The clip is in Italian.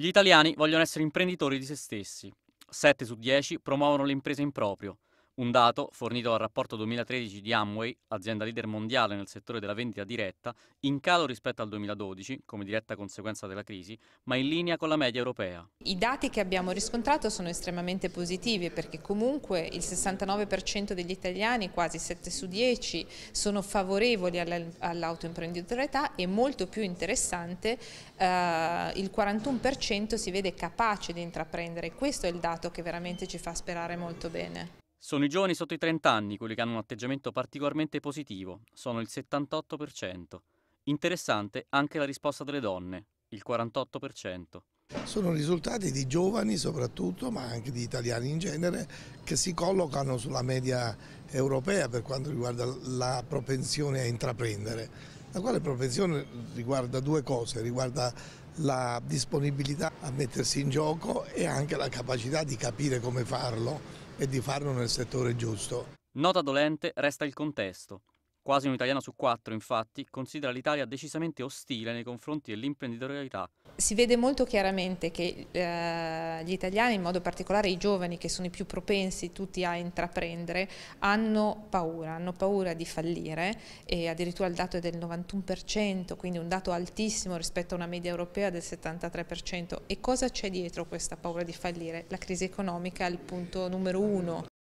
Gli italiani vogliono essere imprenditori di se stessi. 7 su 10 promuovono le imprese in proprio. Un dato fornito dal rapporto 2013 di Amway, azienda leader mondiale nel settore della vendita diretta, in calo rispetto al 2012, come diretta conseguenza della crisi, ma in linea con la media europea. I dati che abbiamo riscontrato sono estremamente positivi perché comunque il 69% degli italiani, quasi 7 su 10, sono favorevoli all'autoimprenditorialità e molto più interessante eh, il 41% si vede capace di intraprendere. Questo è il dato che veramente ci fa sperare molto bene. Sono i giovani sotto i 30 anni quelli che hanno un atteggiamento particolarmente positivo, sono il 78%. Interessante anche la risposta delle donne, il 48%. Sono risultati di giovani soprattutto, ma anche di italiani in genere, che si collocano sulla media europea per quanto riguarda la propensione a intraprendere. La quale propensione riguarda due cose, riguarda la disponibilità a mettersi in gioco e anche la capacità di capire come farlo e di farlo nel settore giusto. Nota dolente resta il contesto. Quasi un italiano su quattro, infatti, considera l'Italia decisamente ostile nei confronti dell'imprenditorialità. Si vede molto chiaramente che eh, gli italiani, in modo particolare i giovani, che sono i più propensi tutti a intraprendere, hanno paura, hanno paura di fallire e addirittura il dato è del 91%, quindi un dato altissimo rispetto a una media europea del 73%. E cosa c'è dietro questa paura di fallire? La crisi economica è il punto numero uno.